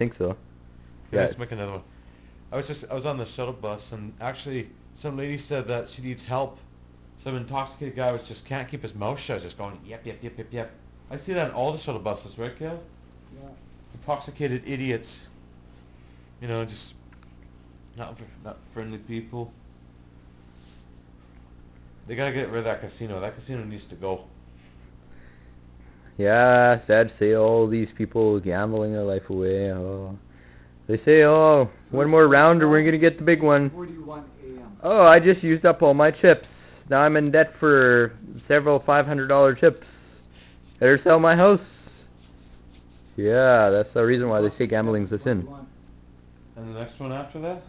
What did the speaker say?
think so. Yeah, Yeah, let's make another one. I was just I was on the shuttle bus and actually some lady said that she needs help. Some intoxicated guy was just can't keep his mouth shut, just going yep yep yep yep yep. I see that on all the shuttle buses, right, Gail? Yeah. Intoxicated idiots. You know, just not not friendly people. They gotta get rid of that casino. That casino needs to go. Yeah, sad to say all these people gambling their life away. Oh. They say, oh, one more round or we're gonna get the big one. Oh, I just used up all my chips. Now I'm in debt for several five hundred dollar chips. Better sell my house. Yeah, that's the reason why they say gambling's a sin. And the next one after that?